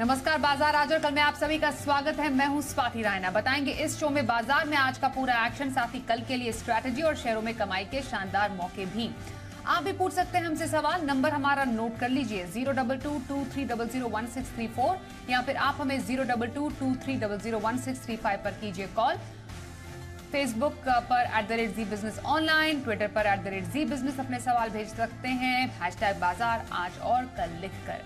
नमस्कार, बाज़ार आज और कल में आप सभी का स्वागत है। मैं हूँ स्वाति रायना। बताएँगे, इस शो में बाज़ार में आज का पूरा एक्शन साथ ही कल के लिए स्ट्रैटेजी और शेयरों में कमाई के शानदार मौके भी। आप भी पूछ सकते हैं हमसे सवाल। नंबर हमारा नोट कर लीजिए zero double two two three double zero one six three four या फिर आप हमें zero double two two three double zero one six three five पर कीजिए कॉल फेसबुक पर at the rate Zee Business online Twitter पर at the rate Zee Business अपने सवाल भेज सकते हैं। हैशटैग बाज़ार आज और कल लिखकर।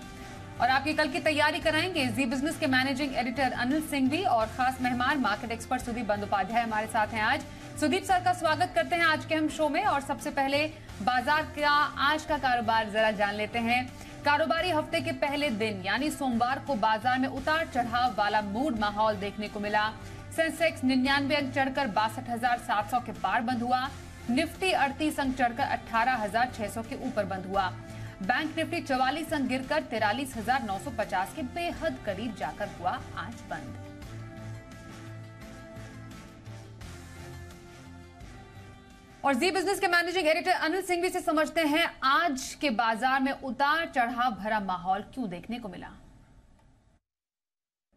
और आपकी कल की तैयारी कराएँगे जी बिज़नेस के मैनेजिंग एडिटर अनिल सिंघवी और खास मेहमान मार्केट एक्सपर्ट सुदीप बंदोपाध्याय हमारे साथ हैं आज। सुदीप सर का स्वागत करते हैं आज के हम शो में और सबसे पहले बाज़ार का, आज का कारोबार जरा जान लेते हैं। कारोबारी हफ़्ते के पहले दिन, यानी सोमवार को बाज़ार में उतार चढ़ाव वाला मूड माहौल देखने को मिला। सेंसेक्स निन्यानवे अंक चढ़कर बासठ हज़ार सात सौ के पार बंद हुआ। निफ्टी अड़तीस अंक चढ़कर अठारह हज़ार छह सौ के ऊपर बंद हुआ। बैंक निफ्टी चौवालीस अंक गिरकर तिरालीस हज़ार नौ सौ पचास के बेहद करीब जाकर हुआ आज बंद। और जी बिज़नेस के मैनेजिंग एडिटर अनिल सिंघवी से समझते हैं, आज के बाज़ार में उतार चढ़ाव भरा माहौल क्यों देखने को मिला?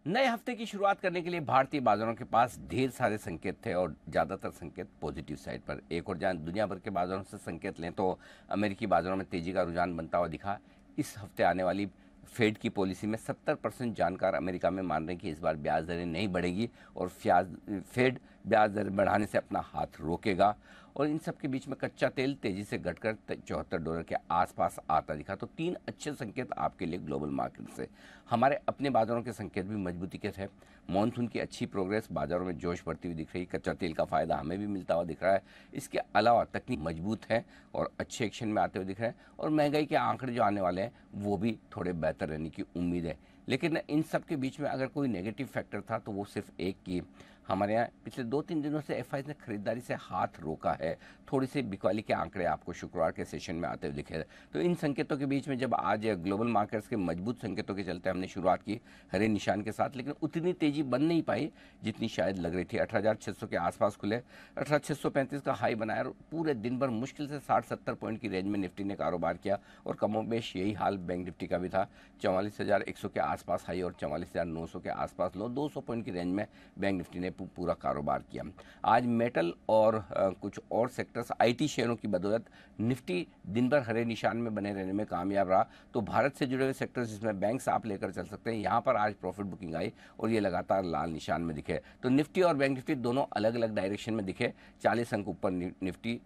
नए हफ़्ते की शुरुआत करने के लिए भारतीय बाजारों के पास ढेर सारे संकेत थे और ज़्यादातर संकेत पॉजिटिव साइड पर। एक और जहाँ दुनिया भर के बाजारों से संकेत लें तो अमेरिकी बाजारों में तेज़ी का रुझान बनता हुआ दिखा। इस हफ़्ते आने वाली फेड की पॉलिसी में 70 परसेंट जानकार अमेरिका में मान रहे हैं कि इस बार ब्याज दरें नहीं बढ़ेगी और फेड ब्याज दर बढ़ाने से अपना हाथ रोकेगा। और इन सब के बीच में कच्चा तेल तेज़ी से घटकर चौहत्तर डॉलर के आसपास आता दिखा। तो तीन अच्छे संकेत आपके लिए ग्लोबल मार्केट से। हमारे अपने बाजारों के संकेत भी मजबूती के थे। मानसून की अच्छी प्रोग्रेस, बाजारों में जोश बढ़ती हुई दिख रही। कच्चा तेल का फ़ायदा हमें भी मिलता हुआ दिख रहा है। इसके अलावा तकनीक मज़बूत है और अच्छे एक्शन में आते हुए दिख रहे हैं और महँगाई के आंकड़े जो आने वाले हैं, वो भी थोड़े बेहतर रहने की उम्मीद है। लेकिन इन सब के बीच में अगर कोई नेगेटिव फैक्टर था तो वो सिर्फ़ एक की हमारे यहाँ पिछले दो तीन दिनों से एफ़ ने खरीदारी से हाथ रोका है। थोड़ी सी बिकवाली के आंकड़े आपको शुक्रवार के सेशन में आते हुए दिखे तो इन संकेतों के बीच में जब आज ग्लोबल मार्केट्स के मज़बूत संकेतों के चलते हमने शुरुआत की हरे निशान के साथ, लेकिन उतनी तेज़ी बन नहीं पाई जितनी शायद लग रही थी। अठारह के आसपास खुले, अठारह का हाई बनाया और पूरे दिन भर मुश्किल से साठ सत्तर पॉइंट की रेंज में निफ्टी ने कारोबार किया और कमोबेश यही हाल बैंक निफ्टी का भी था। चौवालीस के आसपास हाई और चौवालीस के आसपास लो, दो सौ पॉइंट की रेंज में बैंक निफ्टी ने पूरा कारोबार किया। आज मेटल और कुछ और सेक्टर्स आईटी शेयरों की बदौलत निफ्टी दिन भर हरे निशान में बने रहने में कामयाब रहा। तो भारत से जुड़े हुए सेक्टर्स जिसमें बैंक आप लेकर चल सकते हैं, यहाँ पर आज प्रॉफिट बुकिंग आई और ये लगातार लाल निशान में दिखे। तो निफ्टी और बैंक निफ्टी दोनों अलग अलग डायरेक्शन में दिखे। चालीस अंक ऊपर निफ्टी,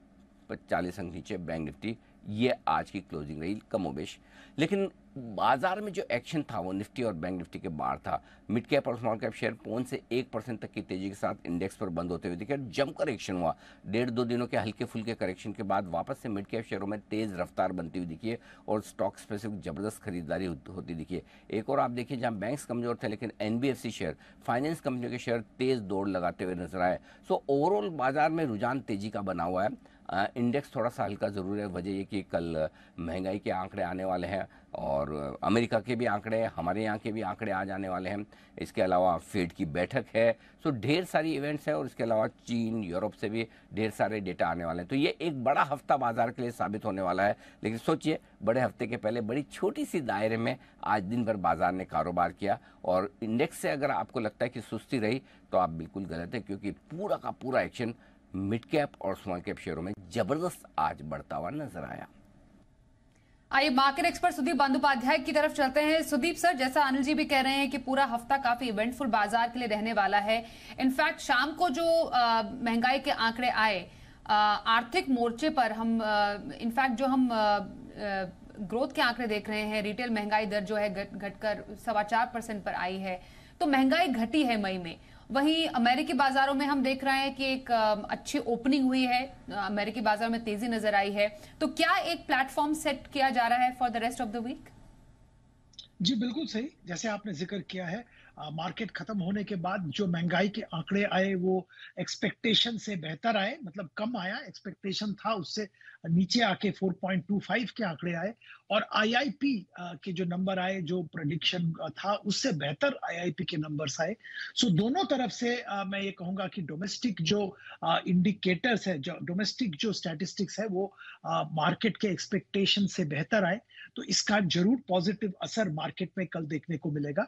चालीस अंक नीचे बैंक निफ्टी। ये आज की क्लोजिंग रही कमोबेश लेकिन बाज़ार में जो एक्शन था, वो निफ्टी और बैंक निफ्टी के बाहर था। मिड कैप और स्मॉल कैप शेयर पौन से एक परसेंट तक की तेज़ी के साथ इंडेक्स पर बंद होते हुए दिखे जमकर एक्शन हुआ। डेढ़ दो दिनों के हल्के फुल्के करेक्शन के बाद वापस से मिड कैप शेयरों में तेज रफ्तार बनती हुई दिखी और स्टॉक स्पेसिफिक ज़बरदस्त खरीदारी होती दिखी एक और आप देखिए, जहाँ बैंक कमज़ोर थे, लेकिन एनबीएफसी शेयर फाइनेंस कंपनियों के शेयर तेज दौड़ लगाते हुए नज़र आए। सो ओवरऑल बाज़ार में रुझान तेज़ी का बना हुआ है। इंडेक्स थोड़ा सा हल्का ज़रूर है। वजह ये कि कल महँगाई के आंकड़े आने वाले हैं और अमेरिका के भी आंकड़े, हमारे यहाँ के भी आंकड़े आ जाने वाले हैं। इसके अलावा फेड की बैठक है। सो ढेर सारी इवेंट्स हैं और इसके अलावा चीन, यूरोप से भी ढेर सारे डेटा आने वाले हैं। तो ये एक बड़ा हफ़्ता बाज़ार के लिए साबित होने वाला है। लेकिन सोचिए, बड़े हफ़्ते के पहले बड़ी छोटी सी दायरे में आज दिन भर बाज़ार ने कारोबार किया। और इंडेक्स से अगर आपको लगता है कि सुस्ती रही तो आप बिल्कुल गलत है, क्योंकि पूरा का पूरा एक्शन मिड कैप और स्मॉल कैप शेयरों में ज़बरदस्त आज बढ़ता हुआ नज़र आया। आइए मार्केट एक्सपर्ट सुदीप बंदोपाध्याय की तरफ़ चलते हैं। सुदीप सर, जैसा अनिल जी भी कह रहे हैं कि पूरा हफ़्ता काफ़ी इवेंटफुल बाज़ार के लिए रहने वाला है। इनफैक्ट शाम को जो महँगाई के आंकड़े आए आर्थिक मोर्चे पर हम इनफैक्ट जो हम ग्रोथ के आंकड़े देख रहे हैं रिटेल महँगाई दर जो है घटकर सवा चार परसेंट पर आई है। तो महँगाई घटी है मई में। वहीं अमेरिकी बाजारों में हम देख रहे हैं कि एक अच्छी ओपनिंग हुई है। अमेरिकी बाज़ार में तेज़ी नज़र आई है। तो क्या एक प्लेटफॉर्म सेट किया जा रहा है for the rest of the week जी, बिल्कुल सही। जैसे आपने ज़िक्र किया है मार्केट खत्म होने के बाद जो महँगाई के आंकड़े आए, वो एक्सपेक्टेशन से बेहतर आए मतलब कम आया एक्सपेक्टेशन था, उससे नीचे आके 4.25 के आंकड़े आए और आईआईपी के जो नंबर आए, जो प्रोडिक्शन था, उससे बेहतर आईआईपी के नंबर्स आए। सो दोनों तरफ़ से मैं ये कहूँगा कि डोमेस्टिक जो इंडिकेटर्स है, जो डोमेस्टिक जो स्टैटिस्टिक्स है, वो मार्केट के एक्सपेक्टेशन से बेहतर आए। तो इसका ज़रूर पॉजिटिव असर मार्केट में कल देखने को मिलेगा।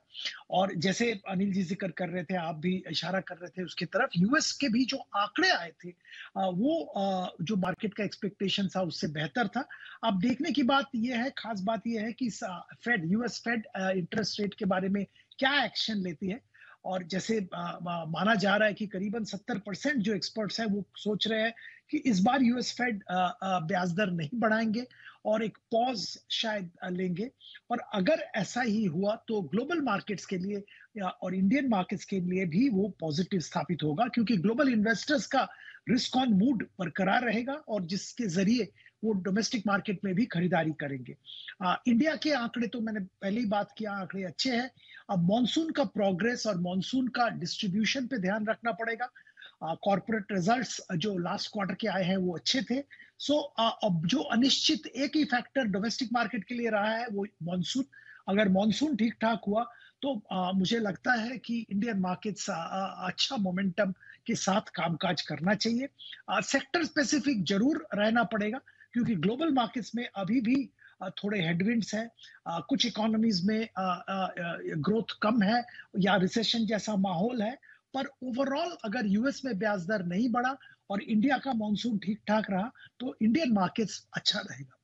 और जैसे अनिल जी ज़िक्र कर रहे थे, आप भी इशारा कर रहे थे उसकी तरफ़ यूएस के भी जो आंकड़े आए थे वो जो मार्केट का एक्सपेक्टेशन था उससे बेहतर था। अब देखने की बात यह है, खास बात यह है कि Fed US Fed interest rate के बारे में क्या एक्शन लेती है? और जैसे माना जा रहा है कि करीबन 70 परसेंट जो एक्सपर्ट्स हैं वो सोच रहे हैं कि इस बार यूएस फेड ब्याज दर नहीं बढ़ाएँगे। और एक पॉज शायद लेंगे। और अगर ऐसा ही हुआ तो ग्लोबल मार्केट्स के लिए और इंडियन मार्केट्स के लिए भी वो पॉजिटिव स्थापित होगा क्योंकि ग्लोबल इन्वेस्टर्स का रिस्क ऑन मूड बरकरार रहेगा और जिसके ज़रिए वो डोमेस्टिक मार्केट में भी खरीदारी करेंगे। आ, इंडिया के आंकड़े तो मैंने पहले ही बात किया आंकड़े अच्छे हैं। अब मॉनसून का प्रोग्रेस और मॉनसून का डिस्ट्रीब्यूशन पे ध्यान रखना पड़ेगा। कॉर्पोरेट रिजल्ट्स जो लास्ट क्वार्टर के आए हैं वो अच्छे थे। सो so, अब जो अनिश्चित एक ही फैक्टर डोमेस्टिक मार्केट के लिए रहा है वो मॉनसून अगर मॉनसून ठीक ठाक हुआ तो आ, मुझे लगता है कि इंडियन मार्केट्स अच्छा मोमेंटम के साथ कामकाज करना चाहिए। सेक्टर स्पेसिफिक ज़रूर रहना पड़ेगा क्योंकि ग्लोबल मार्केट्स में अभी भी थोड़े हेडविंड्स हैं। कुछ इकोनॉमीज में ग्रोथ कम है या रिसेशन जैसा माहौल है पर ओवरऑल अगर यूएस में ब्याज दर नहीं बढ़ा और इंडिया का मानसून ठीक ठाक रहा तो इंडियन मार्केट्स अच्छा रहेगा।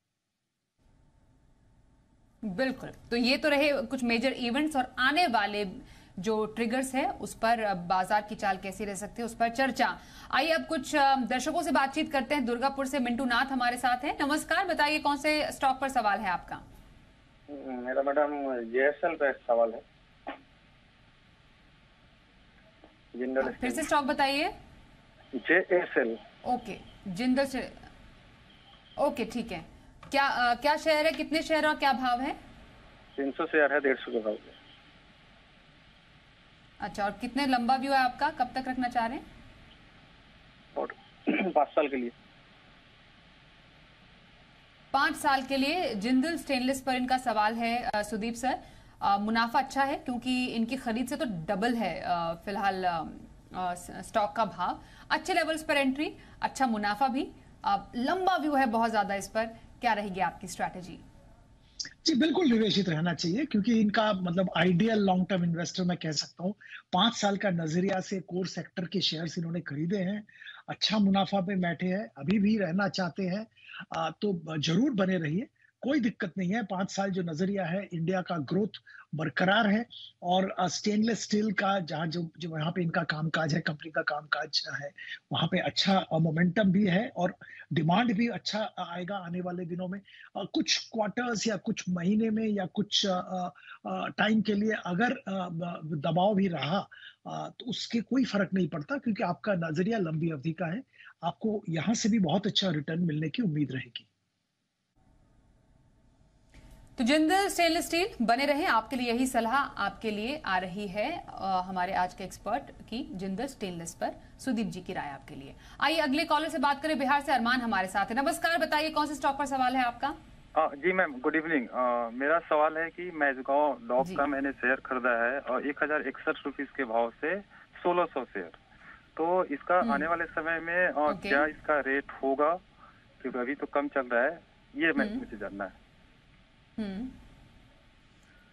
बिल्कुल। तो ये तो रहे कुछ मेजर इवेंट्स और आने वाले जो ट्रिगर्स है उस पर बाज़ार की चाल कैसी रह सकती है उस पर चर्चा। आइए अब कुछ दर्शकों से बातचीत करते हैं। दुर्गापुर से मिंटू नाथ हमारे साथ हैं। नमस्कार बताइए कौन से स्टॉक पर सवाल है आपका? मेरा मैडम जेएसएल पे सवाल है। जिंदल फिर से स्टॉक बताइए। जेएसएल ओके जिंदल से ओके ठीक है। क्या आ, क्या शेयर है? कितने शेयर और क्या भाव है? तीन सौ शेयर है डेढ़ सौ के भाव अच्छा और कितने लंबा व्यू है आपका? कब तक रखना चाह रहे हैं? और पाँच साल के लिए। पाँच साल के लिए जिंदल स्टेनलेस पर इनका सवाल है सुदीप सर। मुनाफा अच्छा है क्योंकि इनकी खरीद से तो डबल है फ़िलहाल स्टॉक का भाव। अच्छे लेवल्स पर एंट्री अच्छा मुनाफा भी। लंबा व्यू है बहुत ज़्यादा इस पर। क्या रहेगी आपकी स्ट्रैटेजी जी, बिल्कुल निवेशित रहना चाहिए क्योंकि इनका मतलब आइडियल लॉन्ग टर्म इन्वेस्टर मैं कह सकता हूँ, पाँच साल का नज़रिया से कोर सेक्टर के शेयर्स इन्होंने खरीदे हैं। अच्छा मुनाफा पे बैठे हैं, अभी भी रहना चाहते हैं। तो ज़रूर बने रहिए। कोई दिक्कत नहीं है। पाँच साल जो नज़रिया है, इंडिया का ग्रोथ बरकरार है और स्टेनलेस स्टील का जहाँ जो जो वहाँ पे इनका कामकाज है कंपनी का कामकाज है, वहाँ पे अच्छा मोमेंटम भी है और डिमांड भी अच्छा आएगा आने वाले दिनों में। कुछ क्वार्टर्स या कुछ महीने में या कुछ टाइम के लिए अगर दबाव भी रहा तो उसके कोई फ़र्क नहीं पड़ता क्योंकि आपका नज़रिया लंबी अवधि का है। आपको यहाँ से भी बहुत अच्छा रिटर्न मिलने की उम्मीद रहेगी। तो जिंदल स्टेनलेस स्टील बने रहे। आपके लिए यही सलाह आपके लिए आ रही है आ, हमारे आज के एक्सपर्ट की जिंदल स्टेनलेस पर सुदीप जी की राय आपके लिए। आइए अगले कॉलर से बात करें। बिहार से अरमान हमारे साथ है। नमस्कार बताइए कौन से स्टॉक पर सवाल है आपका? आ, जी मैम गुड इवनिंग। मेरा सवाल है कि मैजगांव डॉक का मैंने शेयर खरीदा है और एक हज़ार इकसठ रुपीज़ के भाव से सोलह सौ शेयर। तो इसका हम्म। आने वाले समय में क्या इसका रेट होगा? क्योंकि अभी तो कम चल रहा है। ये मैं हम्म। मुझे जानना है।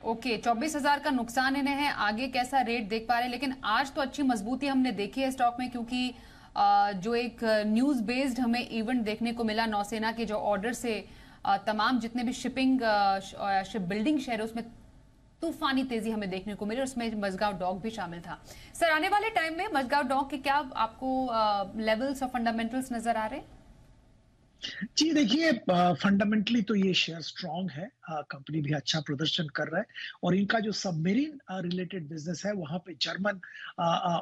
ओके, चौबीस हज़ार का नुकसान इन्हें है, आगे कैसा रेट देख पा रहे हैं? लेकिन आज तो अच्छी मजबूती हमने देखी है स्टॉक में, क्योंकि जो एक न्यूज़ बेस्ड हमें इवेंट देखने को मिला नौसेना के, जो ऑर्डर से तमाम जितने भी शिपिंग शिप बिल्डिंग शहर उसमें तूफानी तेज़ी हमें देखने को मिली, और उसमें मजगांव डॉग भी शामिल था। सर, आने वाले टाइम में मजगांव डॉग के क्या आपको लेवल्स और फंडामेंटल्स नज़र आ रहे हैं? जी देखिए फंडामेंटली तो ये शेयर स्ट्रांग है। कंपनी भी अच्छा प्रदर्शन कर रहा है और इनका जो सबमेरीन रिलेटेड बिज़नेस है वहाँ पे जर्मन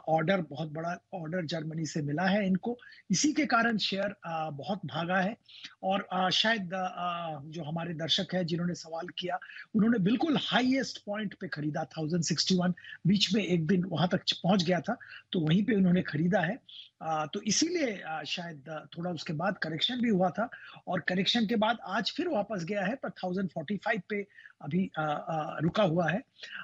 ऑर्डर बहुत बड़ा ऑर्डर जर्मनी से मिला है इनको। इसी के कारण शेयर बहुत भागा है और आ, शायद आ, जो हमारे दर्शक है जिन्होंने सवाल किया उन्होंने बिल्कुल हाईएस्ट पॉइंट पे खरीदा थाउज़ेंड बीच में एक दिन वहाँ तक पहुँच गया था तो वहीं पे उन्होंने खरीदा है। तो इसीलिए शायद थोड़ा उसके बाद करेक्शन भी हुआ था और करेक्शन के बाद आज फिर वापस गया है पर थाउज़ेंड फोर्टी फाइव पे अभी आ, आ, रुका हुआ है।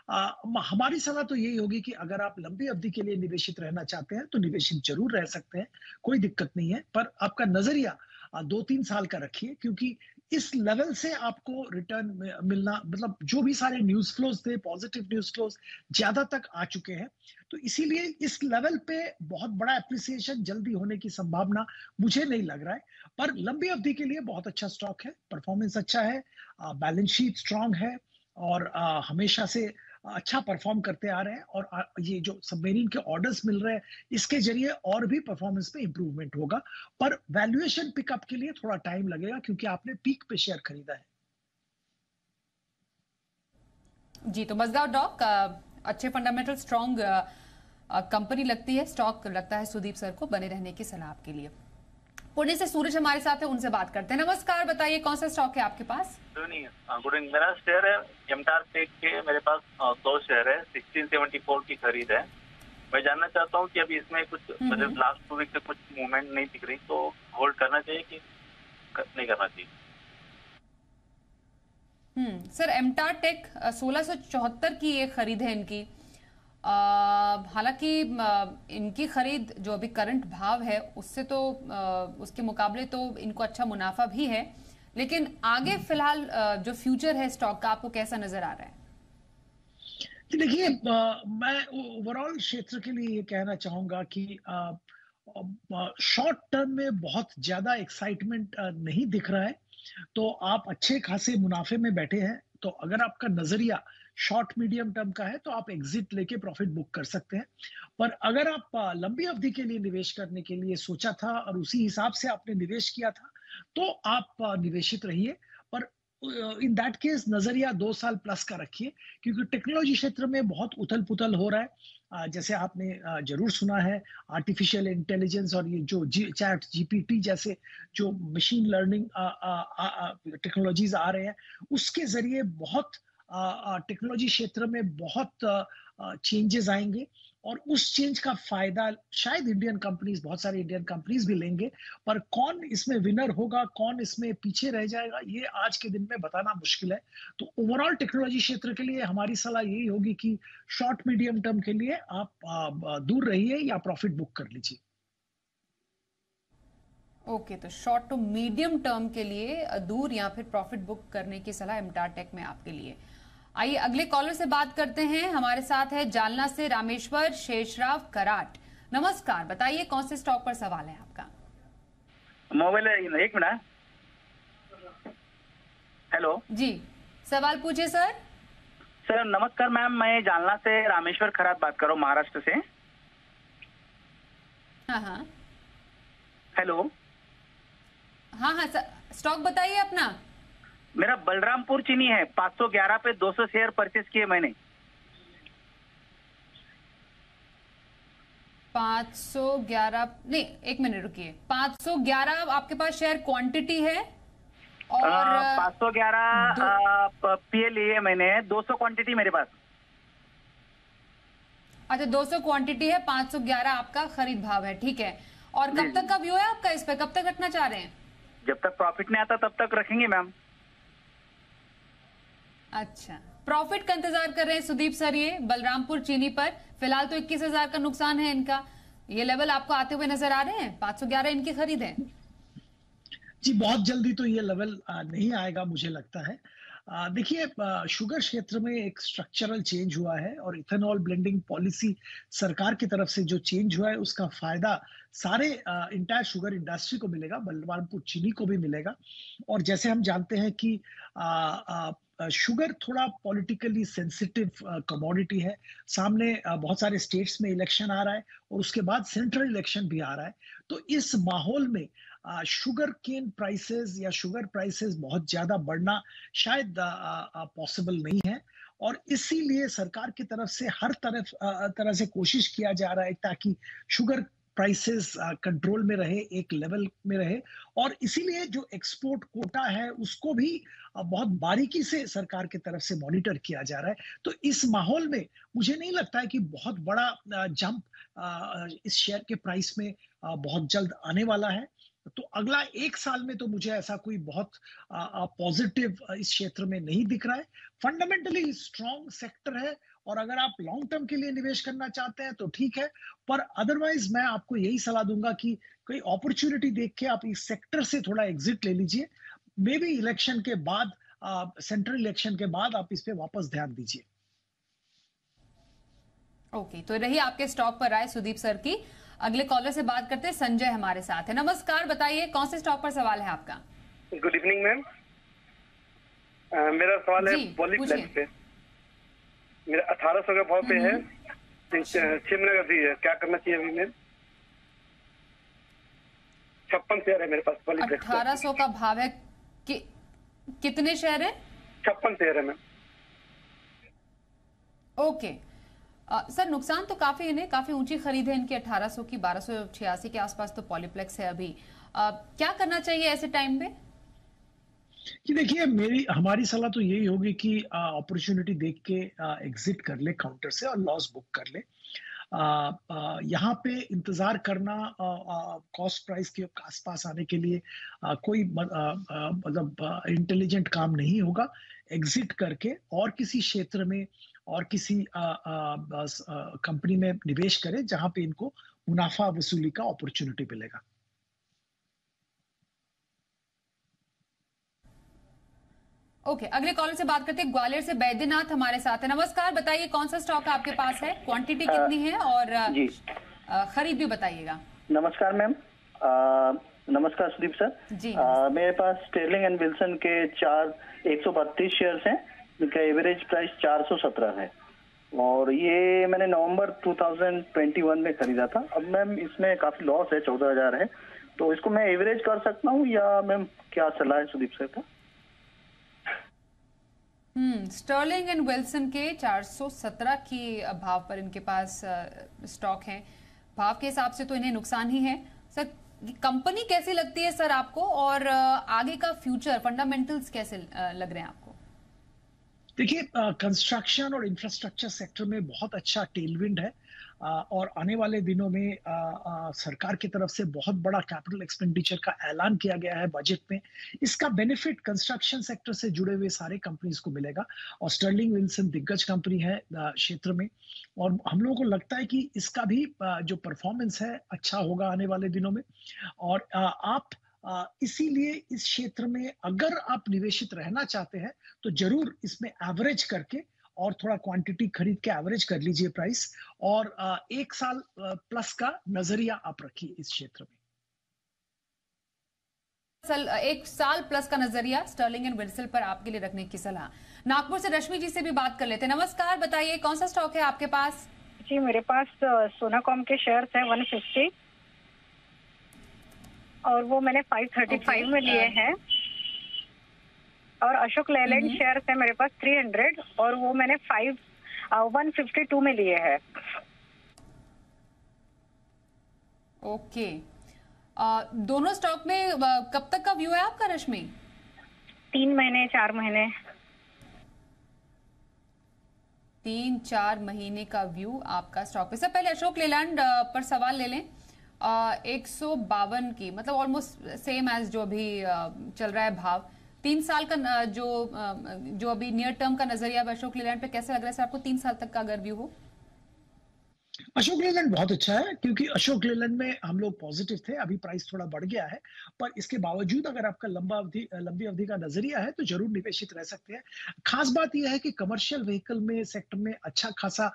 आ, हमारी सलाह तो यही होगी कि अगर आप लंबी अवधि के लिए निवेशित रहना चाहते हैं तो निवेशित ज़रूर रह सकते हैं कोई दिक्कत नहीं है पर आपका नज़रिया दो तीन साल का रखिए क्योंकि इस लेवल से आपको रिटर्न मिलना मतलब जो भी सारे न्यूज़ फ्लोज थे पॉजिटिव न्यूज़ फ्लोज ज़्यादा तक आ चुके हैं। तो इसीलिए इस लेवल पे बहुत बड़ा एप्रिसिएशन जल्दी होने की संभावना मुझे नहीं लग रहा है। पर लंबी अवधि के लिए बहुत अच्छा स्टॉक है परफॉर्मेंस अच्छा है बैलेंस शीट स्ट्रांग है और आ, हमेशा से अच्छा परफॉर्म करते आ रहे हैं और ये जो सबमेरीन के ऑर्डर्स मिल रहे हैं, इसके ज़रिए और भी परफॉर्मेंस में इंप्रूवमेंट होगा। पर वैल्यूएशन पिकअप के लिए थोड़ा टाइम लगेगा क्योंकि आपने पीक पे शेयर खरीदा है। जी तो मजगाव डॉक अच्छे फंडामेंटल स्ट्रॉन्ग कंपनी लगती है स्टॉक लगता है सुदीप सर को बने रहने की सलाह आपके लिए। पुणे से सूरज हमारे साथ है उनसे बात करते हैं। नमस्कार बताइए कौन सा स्टॉक है आपके पास? Good evening. मेरा शेयर है एमटार टेक के। मेरे पास सौ शेयर है। सिक्सटीन सेवेंटी फोर की खरीद है। मैं जानना चाहता हूँ कि अभी इसमें कुछ मतलब लास्ट टू वीक से कुछ मूवमेंट नहीं दिख रही तो होल्ड करना चाहिए कि नहीं करना चाहिए? हम्म सर एमटार टेक सोलह की ये खरीद है इनकी। हालाँकि इनकी खरीद जो अभी करंट भाव है उससे तो आ, उसके मुकाबले तो इनको अच्छा मुनाफा भी है। लेकिन आगे फ़िलहाल जो फ्यूचर है स्टॉक का आपको कैसा नज़र आ रहा है? देखिए मैं ओवरऑल क्षेत्र के लिए ये कहना चाहूँगा कि शॉर्ट टर्म में बहुत ज़्यादा एक्साइटमेंट नहीं दिख रहा है। तो आप अच्छे खासे मुनाफे में बैठे हैं। तो अगर आपका नज़रिया शॉर्ट मीडियम टर्म का है तो आप एग्जिट लेके प्रॉफिट बुक कर सकते हैं। पर अगर आप लंबी अवधि के लिए निवेश करने के लिए सोचा था और उसी हिसाब से आपने निवेश किया था तो आप निवेशित रहिए। पर इन दैट केस नज़रिया दो साल प्लस का रखिए, क्योंकि टेक्नोलॉजी क्षेत्र में बहुत उथल पुथल हो रहा है। जैसे आपने ज़रूर सुना है आर्टिफिशियल इंटेलिजेंस और ये जो जी चैट जीपीटी जैसे जो मशीन लर्निंग टेक्नोलॉजीज़ आ रहे हैं, उसके ज़रिए बहुत टेक्नोलॉजी क्षेत्र में बहुत चेंजेस आएँगे और उस चेंज का फ़ायदा शायद इंडियन कंपनीज़ बहुत सारी इंडियन कंपनीज़ भी लेंगे पर कौन इसमें विनर होगा कौन इसमें पीछे रह जाएगा ये आज के दिन में बताना मुश्किल है। तो ओवरऑल टेक्नोलॉजी क्षेत्र के लिए हमारी सलाह यही होगी कि शॉर्ट मीडियम टर्म के लिए आप दूर रहिए या प्रॉफिट बुक कर लीजिए। ओके okay, तो शॉर्ट टू मीडियम टर्म के लिए दूर या फिर प्रॉफिट बुक करने की सलाह एमटार टेक में आपके लिए। आइए अगले कॉलर से बात करते हैं। हमारे साथ है जालना से रामेश्वर शेषराव कराट। नमस्कार बताइए कौन से स्टॉक पर सवाल है आपका? मोबाइल एक मिनट हेलो। जी सवाल पूछे सर। सर नमस्कार मैम मैं जालना से रामेश्वर खराट बात कर रहा हूँ महाराष्ट्र से। हाँ हाँ। हेलो। हाँ हाँ स्टॉक बताइए अपना। मेरा बलरामपुर चीनी है। 511 पे 200 शेयर परचेस किए मैंने। 511 नहीं एक मिनट रुकिए। 511 आपके पास शेयर क्वांटिटी है और पाँच सौ ग्यारह पीए लिए मैंने। 200 क्वांटिटी मेरे पास। अच्छा 200 क्वांटिटी है 511 आपका खरीद भाव है ठीक है। और कब तक का व्यू है आपका इस पे? कब तक रखना चाह रहे हैं? जब तक प्रॉफिट नहीं आता तब तक रखेंगे मैम अच्छा। प्रॉफिट का इंतज़ार कर रहे हैं सुदीप सर ये बलरामपुर चीनी पर। फ़िलहाल तो इक्कीस हज़ार का नुकसान है इनका। ये लेवल आपको आते हुए नज़र आ रहे हैं? 511 इनकी खरीद है। जी बहुत जल्दी तो ये लेवल नहीं आएगा मुझे लगता है। देखिए शुगर क्षेत्र में एक स्ट्रक्चरल चेंज हुआ है और इथेनॉल ब्लेंडिंग पॉलिसी सरकार की तरफ़ से जो चेंज हुआ है उसका फ़ायदा सारे इंटायर शुगर इंडस्ट्री को मिलेगा बलरामपुर चीनी को भी मिलेगा। और जैसे हम जानते हैं कि आ, आ, शुगर थोड़ा पॉलिटिकली सेंसिटिव कमोडिटी है। सामने बहुत सारे स्टेट्स में इलेक्शन आ रहा है और उसके बाद सेंट्रल इलेक्शन भी आ रहा है। तो इस माहौल में शुगर केन प्राइसेस या शुगर प्राइसेस बहुत ज़्यादा बढ़ना शायद पॉसिबल नहीं है। और इसीलिए सरकार की तरफ़ से हर तरफ़ तरह से कोशिश किया जा रहा है ताकि शुगर प्राइसेस कंट्रोल में रहे, एक लेवल में रहे। और इसीलिए जो एक्सपोर्ट कोटा है, उसको भी बहुत बारीकी से सरकार की तरफ़ से मॉनिटर किया जा रहा है। तो इस माहौल में मुझे नहीं लगता है कि बहुत बड़ा जंप इस शेयर के प्राइस में बहुत जल्द आने वाला है। तो अगला एक साल में तो मुझे ऐसा कोई बहुत पॉजिटिव इस क्षेत्र में नहीं दिख रहा है। फंडामेंटली स्ट्रॉन्ग सेक्टर है और अगर आप लॉन्ग टर्म के लिए निवेश करना चाहते हैं तो ठीक है। पर अदरवाइज़ मैं आपको यही सलाह दूँगा कि कोई अपॉर्चुनिटी देख के आप इस सेक्टर से थोड़ा एग्जिट ले लीजिए। मे बी इलेक्शन के बाद सेंट्रल इलेक्शन के बाद आप इस पे वापस ध्यान दीजिए। ओके okay, तो रही आपके स्टॉक पर आए सुदीप सर की। अगले कॉलर से बात करते हैं संजय हमारे साथ है। नमस्कार बताइए कौन से स्टॉक पर सवाल है आपका? गुड इवनिंग मैम मेरा सवाल है पॉलीप्लेक्स पे। मेरा अठारह सौ का भाव पे है। छह महीने का भी है। क्या करना चाहिए अभी मैम? छप्पन शेयर है मेरे पास अठारह सौ का भाव है। कि, कितने शेयर है? छप्पन शेयर है मैम। ओके। सर नुकसान तो काफ़ी इन्हें काफ़ी ऊँची खरीद है इनकी 1800 की बारह के आसपास तो पॉलीप्लेक्स है अभी। आ, क्या करना चाहिए ऐसे टाइम पे कि देखिए मेरी हमारी सलाह तो यही होगी कि अपॉर्चुनिटी देख के एग्जिट कर ले काउंटर से और लॉस बुक कर ले। यहाँ पे इंतज़ार करना कॉस्ट प्राइस के आसपास आने के लिए आ, कोई मतलब इंटेलिजेंट काम नहीं होगा। एग्जिट करके और किसी क्षेत्र में और किसी कंपनी में निवेश करें जहाँ पे इनको मुनाफा वसूली का अपॉर्चुनिटी मिलेगा। ओके okay, अगले कॉलर से बात करते हैं। ग्वालियर से बैद्यनाथ हमारे साथ है। नमस्कार बताइए कौन सा स्टॉक आपके पास है? क्वांटिटी कितनी है और जी। खरीद भी बताइएगा। नमस्कार मैम नमस्कार सुदीप सर। जी आ, मेरे पास स्टेरलिंग एंड विल्सन के चार एक सौ बत्तीस शेयर हैं। जिनका एवरेज प्राइस चार सौ सत्रह है। और ये मैंने नवंबर 2021 में खरीदा था। अब मैम इसमें काफ़ी लॉस है चौदह हज़ार है। तो इसको मैं एवरेज कर सकता हूँ या मैम क्या सलाह है सुदीप सर का? हम्म स्टर्लिंग एंड विल्सन के 417 की भाव पर इनके पास स्टॉक है। भाव के हिसाब से तो इन्हें नुकसान ही है। सर कंपनी कैसी लगती है सर आपको? और आगे का फ्यूचर फंडामेंटल्स कैसे लग रहे हैं आपको? देखिए कंस्ट्रक्शन और इंफ्रास्ट्रक्चर सेक्टर में बहुत अच्छा टेलविंड है। और आने वाले दिनों में सरकार की तरफ़ से बहुत बड़ा कैपिटल एक्सपेंडिचर का ऐलान किया गया है बजट में। इसका बेनिफिट कंस्ट्रक्शन सेक्टर से जुड़े हुए सारे कंपनीज़ को मिलेगा। और स्टर्लिंग विल्सन दिग्गज कंपनी है क्षेत्र में। और हम लोगों को लगता है कि इसका भी जो परफॉर्मेंस है अच्छा होगा आने वाले दिनों में। और आप इसीलिए इस क्षेत्र में अगर आप निवेशित रहना चाहते हैं तो ज़रूर इसमें एवरेज करके और थोड़ा क्वांटिटी खरीद के एवरेज कर लीजिए प्राइस और एक साल प्लस का नज़रिया आप रखिए इस क्षेत्र में। सल एक साल प्लस का नज़रिया स्टर्लिंग एंड विल्सल पर आपके लिए रखने की सलाह। नागपुर से रश्मि जी से भी बात कर लेते हैं। नमस्कार बताइए कौन सा स्टॉक है आपके पास? जी मेरे पास सोनाकॉम के शेयर्स हैं 150 और वो मैंने 535 okay. में लिए हैं। और अशोक लेलैंड शेयर है मेरे पास 300 और वो मैंने फाइव वन फिफ्टी टू में लिए है। ओके दोनों स्टॉक में कब तक का व्यू है आपका रश्मि? तीन महीने चार महीने। तीन चार महीने का व्यू आपका स्टॉक पे। सब पहले अशोक लेलैंड पर सवाल ले लें। एक सौ बावन की मतलब ऑलमोस्ट सेम एज जो अभी चल रहा है भाव। तीन साल का जो जो अभी नियर टर्म का नज़रिया अशोक लेलैंड पे, कैसे लग रहा है सर? आपको तीन साल तक का अगर व्यू हो? अशोक लेलैंड बहुत अच्छा है, क्योंकि अशोक लेलैंड में हम लोग पॉजिटिव थे, अभी प्राइस थोड़ा बढ़ गया है, पर इसके बावजूद अगर आपका लंबा अवधि, लंबी अवधि का नज़रिया है तो ज़रूर निवेशित रह सकते हैं। खास बात यह है कि कमर्शियल व्हीकल में सेक्टर में अच्छा खासा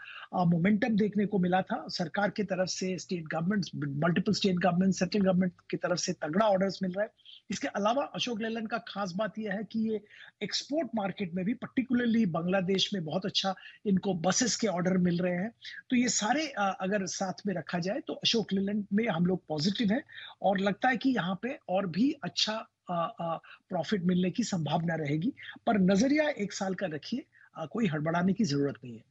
मोमेंटम देखने को मिला था। सरकार की तरफ़ से state government multiple state government central government की तरफ़ से तगड़ा ऑर्डर मिल रहा है। इसके अलावा अशोक लेलैंड का खास बात यह है कि ये एक्सपोर्ट मार्केट में भी पर्टिकुलरली बांग्लादेश में बहुत अच्छा इनको बसेस के ऑर्डर मिल रहे हैं। तो ये सारे अगर साथ में रखा जाए तो अशोक लेलैंड में हम लोग पॉजिटिव है और लगता है कि यहाँ पे और भी अच्छा प्रॉफिट मिलने की संभावना रहेगी। पर नज़रिया एक साल का रखिए कोई हड़बड़ाने की ज़रूरत नहीं है।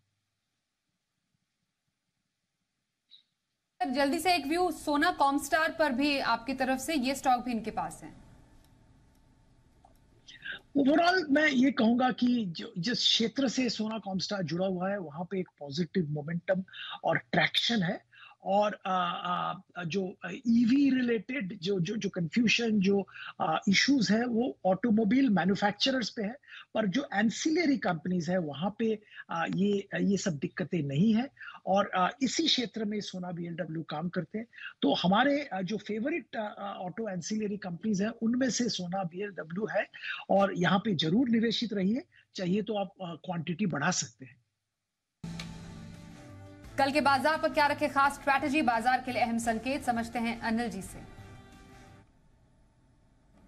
जल्दी से एक व्यू, सोना कॉमस्टार पर भी आपकी तरफ़ से ये स्टॉक भी इनके पास है। ओवरऑल मैं ये कहूँगा कि जो, जिस क्षेत्र से सोना कॉमस्टार जुड़ा हुआ है, वहाँ पे एक पॉजिटिव मोमेंटम और ट्रैक्शन है। और आ, आ, जो ईवी रिलेटेड जो जो जो कंफ्यूजन जो इश्यूज़ है वो ऑटोमोबाइल मैन्युफैक्चरर्स पे है पर जो एंसिलरी कंपनीज़ है वहाँ पे आ, ये ये सब दिक्कतें नहीं है। और आ, इसी क्षेत्र में सोना बी काम करते हैं। तो हमारे जो फेवरेट ऑटो एंसिलरी कंपनीज़ है उनमें से सोना बीएलडब्ल्यू है। और यहाँ पे ज़रूर निवेशित रहिए। चाहिए तो आप क्वांटिटी बढ़ा सकते हैं। कल के बाज़ार पर क्या रखे खास स्ट्रैटेजी बाज़ार के लिए अहम संकेत समझते हैं अनिल जी से।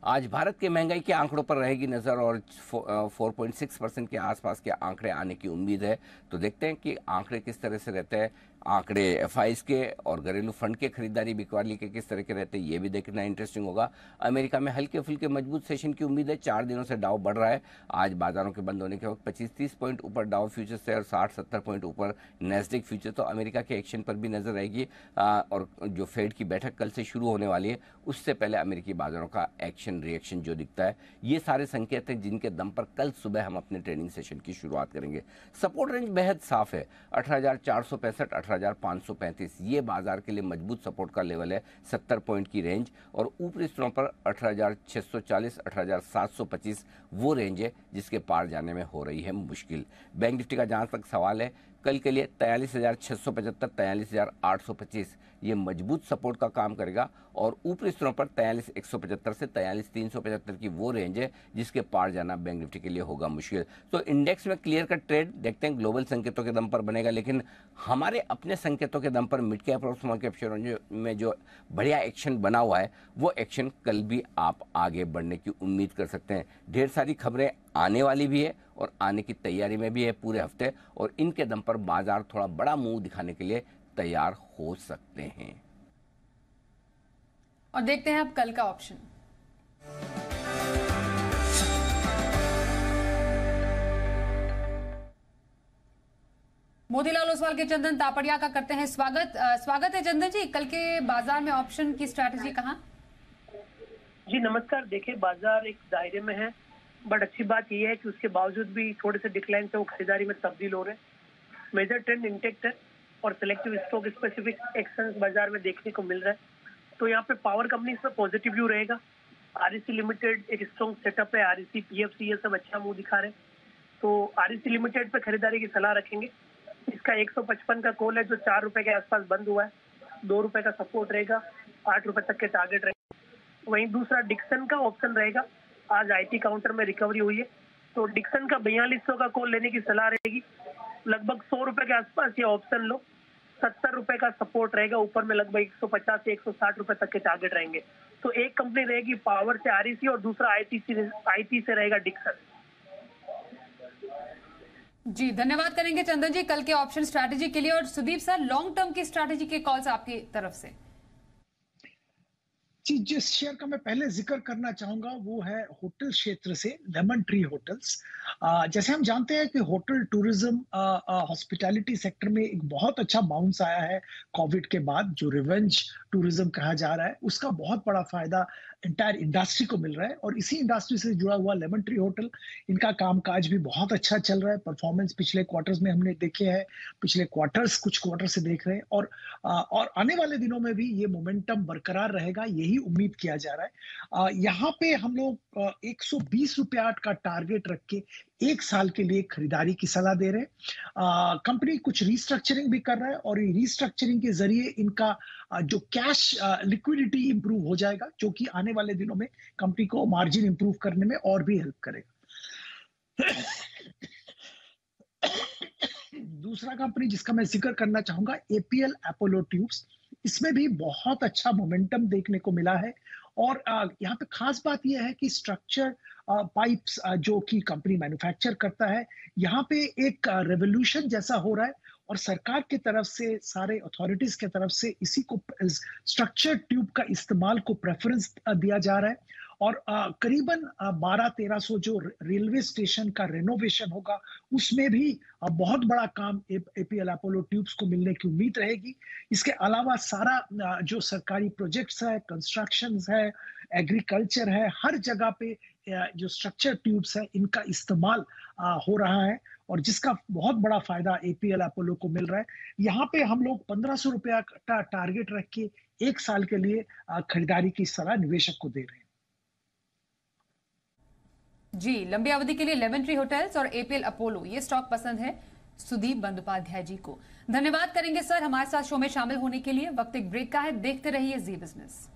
आज भारत के महँगाई के आंकड़ों पर रहेगी नज़र और 4.6 परसेंट के आसपास के आंकड़े आने की उम्मीद है। तो देखते हैं कि आंकड़े किस तरह से रहते हैं। आंकड़े एफ़ के और घरेलू फंड के खरीदारी, बिकवाली के किस तरह के रहते हैं, ये भी देखना इंटरेस्टिंग होगा। अमेरिका में हल्के फुल्के मज़बूत सेशन की उम्मीद है, चार दिनों से डाव बढ़ रहा है। आज बाजारों के बंद होने के वक्त पच्चीस तीस पॉइंट ऊपर डाव फ्यूचर्स से और साठ सत्तर पॉइंट ऊपर नेस्डिक फ्यूचर तो अमेरिका के एक्शन पर भी नज़र रहेगी और जो फेड की बैठक कल से शुरू होने वाली है, उससे पहले अमेरिकी बाजारों का एक्शन रिएक्शन जो दिखता है, ये सारे संकेत हैं जिनके दम पर कल सुबह हम अपने ट्रेनिंग सेशन की शुरुआत करेंगे। सपोर्ट रेंज बेहद साफ़ है अठारह हज़ार चार सौ पैंसठ 18,535 ये बाज़ार के लिए मज़बूत सपोर्ट का लेवल है 70 पॉइंट की रेंज और ऊपरी स्तरों पर 18,640 18,725 वो रेंज है जिसके पार जाने में हो रही है मुश्किल। बैंक निफ्टी का जहाँ तक सवाल है कल के लिए तयालीस हज़ार छह सौ पचहत्तर तयालीस हज़ार आठ सौ पच्चीस। ये मज़बूत सपोर्ट का काम करेगा और ऊपरी स्तरों पर तयालीस एक सौ पचहत्तर से तयालीस तीन सौ पचहत्तर की वो रेंज है जिसके पार जाना बैंक निफ्टी के लिए होगा मुश्किल। तो इंडेक्स में क्लियर कट ट्रेड देखते हैं ग्लोबल संकेतों के दम पर बनेगा, लेकिन हमारे अपने संकेतों के दम पर मिड कैप और स्मॉल कैप शेयरों में जो बढ़िया एक्शन बना हुआ है, वो एक्शन कल भी आप आगे बढ़ने की उम्मीद कर सकते हैं। ढेर सारी खबरें आने वाली भी है और आने की तैयारी में भी है पूरे हफ़्ते और इनके दम पर बाज़ार थोड़ा बड़ा मुँह दिखाने के लिए तैयार हो सकते हैं। और देखते हैं अब कल का ऑप्शन। मोतीलाल ओसवाल के चंदन तापड़िया का करते हैं स्वागत। आ, स्वागत है चंदन जी कल के बाज़ार में ऑप्शन की स्ट्रैटेजी कहा? जी नमस्कार। देखिए बाज़ार एक दायरे में है। बट अच्छी बात यह है कि उसके बावजूद भी थोड़े से डिक्लाइन से वो खरीदारी में तब्दील हो रहे हैं। मेजर ट्रेंड इंटेक्ट है और सिलेक्टिव स्टॉक स्पेसिफिक एक्शन बाज़ार में देखने को मिल रहा है। तो यहाँ पे पावर कंपनी में पॉजिटिव व्यू रहेगा। आर लिमिटेड एक स्ट्रॉन्ग सेटअप है। आर पीएफसी ये सब अच्छा मुँह दिखा रहे हैं। तो आर लिमिटेड पे खरीदारी की सलाह रखेंगे। इसका 155 का कॉल है, जो चार रुपए के आसपास बंद हुआ है। दो रुपए का सपोर्ट रहेगा। आठ रुपए तक के टारगेट रहेगा। वहीं दूसरा डिक्सन का ऑप्शन रहेगा। आज आईटी काउंटर में रिकवरी हुई है। तो डिक्सन का बयालीस सौ का कॉल लेने की सलाह रहेगी। लगभग सौ रुपए के आसपास ये ऑप्शन लो। सत्तर रुपए का सपोर्ट रहेगा। ऊपर में लगभग एक सौ पचास से एक सौ साठ रुपए तक के टारगेट रहेंगे। तो एक कंपनी रहेगी पावर से आरईसी और दूसरा आईटी आईटी से रहेगा डिक्सन जी, धन्यवाद करेंगे चंदन जी कल के ऑप्शन स्ट्रैटेजी के लिए और सुदीप सर लॉन्ग टर्म की स्ट्रैटेजी के कॉल्स आपकी तरफ़ से। जी जिस शेयर का मैं पहले ज़िक्र करना चाहूँगा, वो है होटल क्षेत्र से लेमन ट्री होटल्स जैसे हम जानते हैं कि होटल टूरिज़्म हॉस्पिटैलिटी सेक्टर में एक बहुत अच्छा बाउंस आया है कोविड के बाद, जो रिवेंज टूरिज़्म कहा जा रहा है, उसका बहुत बड़ा फ़ायदा इंटायर इंडस्ट्री को मिल रहा है और इसी इंडस्ट्री से जुड़ा हुआ लेमन ट्री होटल इनका कामकाज भी बहुत अच्छा चल रहा है। परफॉर्मेंस पिछले क्वार्टर्स में हमने देखे हैं, पिछले क्वार्टर्स कुछ क्वार्टर से देख रहे हैं और और आने वाले दिनों में भी ये मोमेंटम बरकरार रहेगा, यही उम्मीद किया जा रहा है। यहाँ पे हम लोग एक सौ का टारगेट रख के एक साल के लिए खरीदारी की सलाह दे रहे हैं। कंपनी कुछ रिस्ट्रक्चरिंग भी कर रहा है और रिस्ट्रक्चरिंग के ज़रिए इनका जो कैश लिक्विडिटी इंप्रूव हो जाएगा, जो कि आने वाले दिनों में कंपनी को मार्जिन इंप्रूव करने में और भी हेल्प करेगा। दूसरा कंपनी जिसका मैं ज़िक्र करना चाहूँगा एपीएल अपोलो ट्यूब्स इसमें भी बहुत अच्छा मोमेंटम देखने को मिला है और यहाँ पे खास बात यह है कि स्ट्रक्चर पाइप्स जो कि कंपनी मैन्युफैक्चर करता है, यहाँ पे एक रेवोल्यूशन जैसा हो रहा है और सरकार की तरफ़ से, सारे अथॉरिटीज के तरफ़ से इसी को स्ट्रक्चर ट्यूब का इस्तेमाल को प्रेफरेंस दिया जा रहा है। और करीबन बारह तेरह सौ जो रेलवे स्टेशन का रेनोवेशन होगा, उसमें भी बहुत बड़ा काम एपीएल अपोलो ट्यूब्स को मिलने की उम्मीद रहेगी। इसके अलावा सारा जो सरकारी प्रोजेक्ट्स है कंस्ट्रक्शन है एग्रीकल्चर है, हर जगह पे जो स्ट्रक्चर ट्यूब्स है, इनका इस्तेमाल हो रहा है और जिसका बहुत बड़ा फ़ायदा एपीएल अपोलो को मिल रहा है। यहाँ पे हम लोग पंद्रह सौ रुपया का टारगेट रख के एक साल के लिए खरीदारी की सलाह निवेशक को दे रहे हैं। जी, लंबी अवधि के लिए लेवेंट्री ट्री होटल्स और एपीएल अपोलो ये स्टॉक पसंद है सुदीप बंदोपाध्याय जी को। धन्यवाद करेंगे सर हमारे साथ शो में शामिल होने के लिए। वक्त एक ब्रेक का है, देखते रहिए जी बिज़नेस